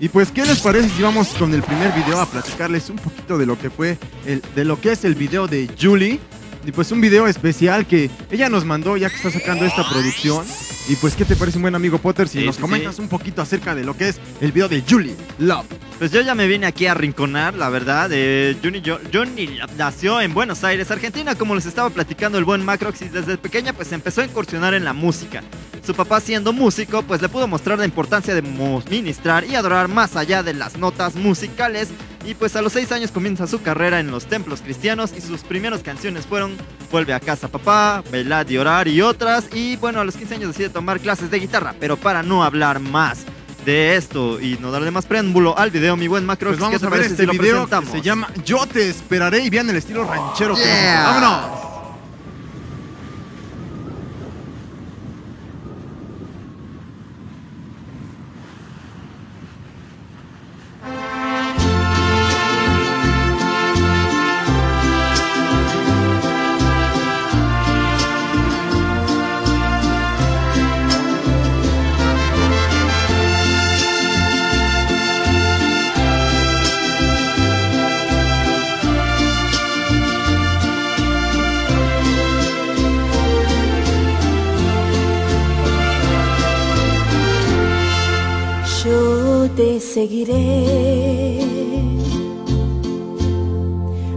Y pues, ¿qué les parece si vamos con el primer video a platicarles un poquito de lo que fue, el, de lo que es el video de Julie? Y pues un video especial que ella nos mandó ya que está sacando esta producción. Y pues, ¿qué te parece, buen amigo Potter, si Sí, nos sí, comentas sí. un poquito acerca de lo que es el video de Julie Love? Pues yo ya me vine aquí a rinconar, la verdad. Eh, Johnny, Jo- Johnny nació en Buenos Aires, Argentina, como les estaba platicando el buen Macrox y desde pequeña pues empezó a incursionar en la música. Su papá siendo músico pues le pudo mostrar la importancia de ministrar y adorar más allá de las notas musicales y pues a los 6 años comienza su carrera en los templos cristianos y sus primeras canciones fueron Vuelve a casa papá, Velad y orar y otras y bueno a los 15 años decide tomar clases de guitarra, pero para no hablar más de esto y no darle más preámbulo al video, mi buen Macro, Pues vamos a ver este video que se llama Yo te esperaré y vean el estilo ranchero que Yeah. ¡Vámonos! Seguiré,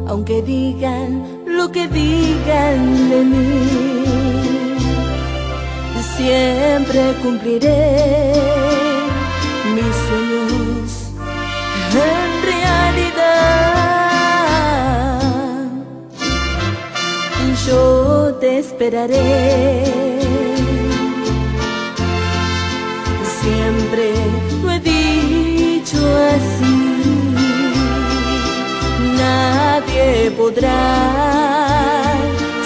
aunque digan lo que digan de mí, siempre cumpliré mis sueños en realidad. Yo te esperaré siempre podrá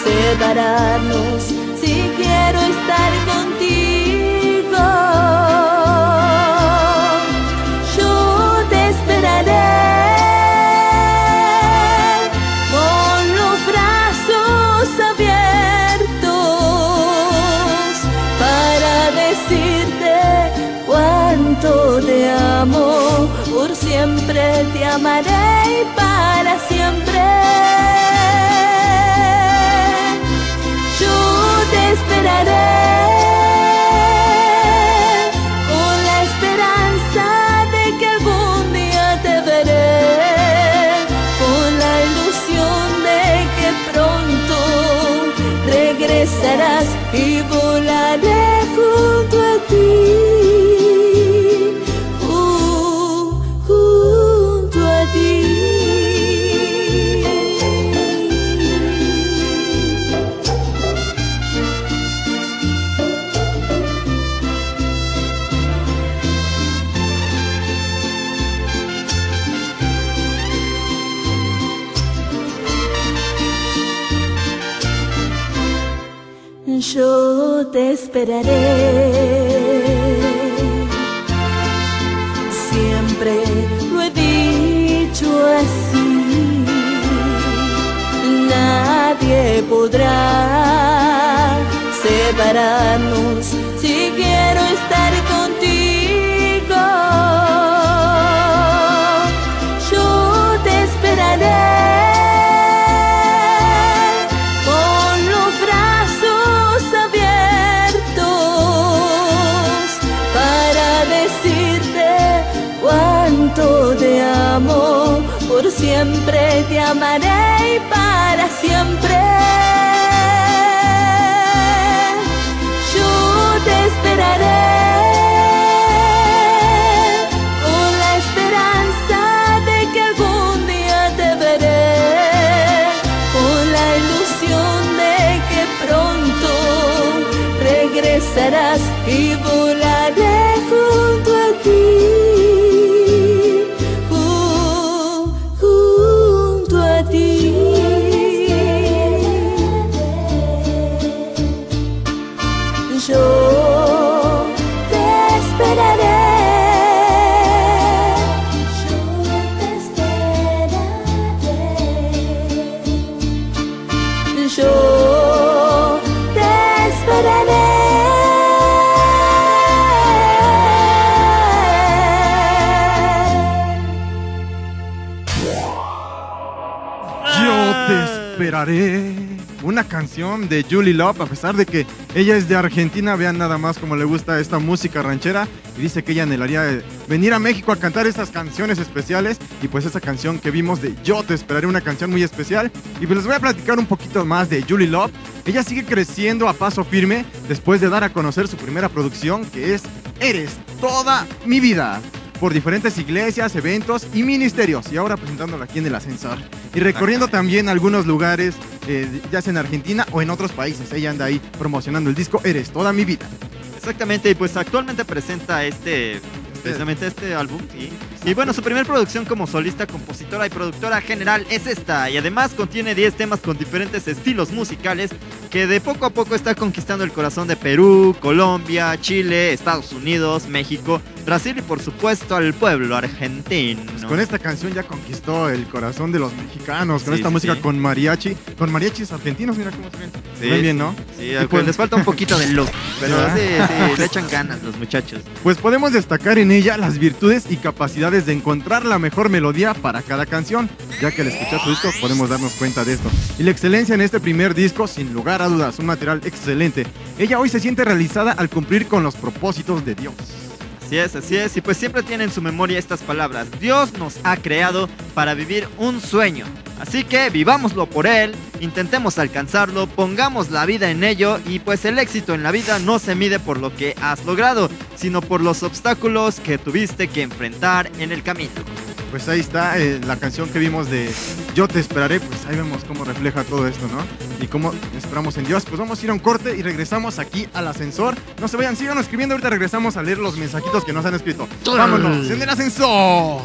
separarnos si quiero estar contigo. Yo te esperaré con los brazos abiertos para decirte cuánto te amo. Siempre te amaré y para siempre. Yo te esperaré con la esperanza de que algún día te veré, con la ilusión de que pronto regresarás y volaré Yo te esperaré. Siempre lo he dicho así. Nadie podrá separarnos cuánto te amo. Por siempre te amaré y para siempre. Yo te esperaré con la esperanza de que algún día te veré, con la ilusión de que pronto regresarás y volaré yo te esperaré. Yo te esperaré. Una canción de Julie Love, a pesar de que ella es de Argentina, vean nada más como le gusta esta música ranchera y dice que ella anhelaría venir a México a cantar estas canciones especiales. Y pues esa canción que vimos de Yo te esperaré, una canción muy especial. Y pues les voy a platicar un poquito más de Julie Love. Ella sigue creciendo a paso firme después de dar a conocer su primera producción, que es Eres toda mi vida por diferentes iglesias, eventos y ministerios. Y ahora presentándola aquí en el ascensor. Y recorriendo también algunos lugares, eh, ya sea en Argentina o en otros países. Ella anda ahí promocionando el disco Eres toda mi vida. Exactamente, y pues actualmente presenta este, precisamente este álbum. Y bueno, su primer producción como solista, compositora y productora general es esta. Y además contiene 10 temas con diferentes estilos musicales que de poco a poco está conquistando el corazón de Perú, Colombia, Chile, Estados Unidos, México, Brasil y por supuesto al pueblo argentino. Pues con esta canción ya conquistó el corazón de los mexicanos. Con Sí, esta sí, música sí. con mariachi. Con mariachis argentinos, mira cómo se ven. Sí, ven bien, ¿no? Sí, pues- les falta un poquito de look, pero sí, sí, le echan ganas los muchachos. Pues podemos destacar en ella las virtudes y capacidades de encontrar la mejor melodía para cada canción, ya que al escuchar su disco podemos darnos cuenta de esto. Y la excelencia en este primer disco, sin lugar a dudas, un material excelente. Ella hoy se siente realizada al cumplir con los propósitos de Dios. Así es, así es, y pues siempre tiene en su memoria estas palabras. Dios nos ha creado para vivir un sueño. Así que vivámoslo por Él, intentemos alcanzarlo, pongamos la vida en ello y pues el éxito en la vida no se mide por lo que has logrado, sino por los obstáculos que tuviste que enfrentar en el camino pues ahí está eh, la canción que vimos de Yo te esperaré, pues ahí vemos cómo refleja todo esto, ¿no? Y cómo esperamos en Dios. Pues vamos a ir a un corte y regresamos aquí al ascensor. No se vayan, sigan escribiendo, ahorita regresamos a leer los mensajitos que nos han escrito. Vámonos, en el ascensor.